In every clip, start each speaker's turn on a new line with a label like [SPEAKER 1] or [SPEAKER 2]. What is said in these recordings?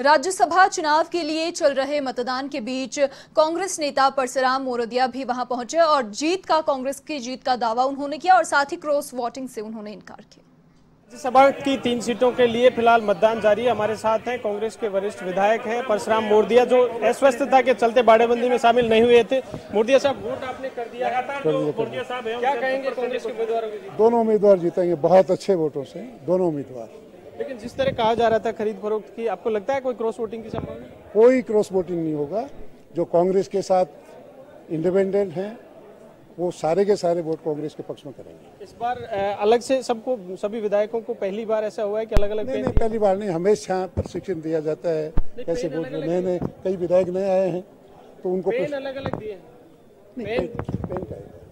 [SPEAKER 1] राज्यसभा चुनाव के लिए चल रहे मतदान के बीच कांग्रेस नेता परसराम मोरदिया भी वहाँ पहुँचे और जीत का कांग्रेस की जीत का दावा उन्होंने किया और साथ ही क्रॉस वोटिंग से उन्होंने इनकार किया।
[SPEAKER 2] राज्यसभा की तीन सीटों के लिए फ़िलहाल मतदान जारी है। हमारे साथ हैं कांग्रेस के वरिष्ठ विधायक हैं परशुराम मोरदिया जो अस्वस्थता के चलते बाड़ेबंदी में शामिल नहीं हुए थे। मोरदिया साहब वोट आपने कर दिया तो मोरदिया साहब क्या कहेंगे कांग्रेस के उम्मीदवारों
[SPEAKER 3] दोनों उम्मीदवार जीतेंगे बहुत अच्छे वोटों से दोनों उम्मीदवार।
[SPEAKER 2] लेकिन जिस तरह कहा जा रहा था खरीद फरोख्त की आपको लगता है कोई क्रॉस वोटिंग की संभावना?
[SPEAKER 3] कोई क्रॉस वोटिंग नहीं होगा। जो कांग्रेस के साथ इंडिपेंडेंट हैं वो सारे के सारे वोट कांग्रेस के पक्ष में करेंगे।
[SPEAKER 2] इस बार अलग से सबको सभी विधायकों को पहली बार ऐसा हुआ है कि अलग अलग
[SPEAKER 3] नहीं नहीं पहली बार नहीं हमेशा प्रशिक्षण दिया जाता है। कैसे वोट नए नए कई विधायक नए आए हैं तो उनको
[SPEAKER 2] अलग अलग दिए हैं।
[SPEAKER 3] पेन।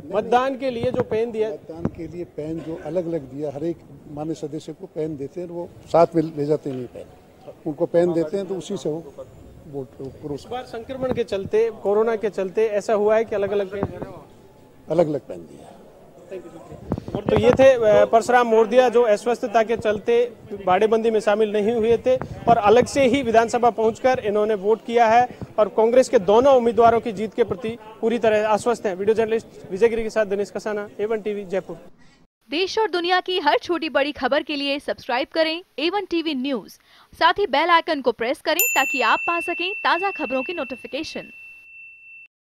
[SPEAKER 2] मतदान के लिए जो पेन दिया
[SPEAKER 3] मतदान के लिए पेन जो अलग अलग दिया हर एक मान्य सदस्य को पेन देते हैं वो साथ में ले जाते नहीं पेन। उनको पेन देते हैं तो उसी से वो वोट
[SPEAKER 2] इस बार संक्रमण के चलते कोरोना के चलते ऐसा हुआ है कि अलग अलग पेन?
[SPEAKER 3] अलग अलग पेन दिया
[SPEAKER 2] तो ये थे परशुराम मोरदिया जो अस्वस्थता के चलते बाड़ेबंदी में शामिल नहीं हुए थे और अलग से ही विधानसभा पहुंचकर इन्होंने वोट किया है और कांग्रेस के दोनों उम्मीदवारों की जीत के प्रति पूरी तरह आश्वस्त हैं। वीडियो जर्नलिस्ट विजय गिरी के साथ Dinesh Kasana A one TV Jaipur.
[SPEAKER 4] देश और दुनिया की हर छोटी बड़ी खबर के लिए सब्सक्राइब करें एवन टीवी न्यूज़ साथ ही बेल आइकन को प्रेस करें ताकि आप पा सकें ताज़ा खबरों की नोटिफिकेशन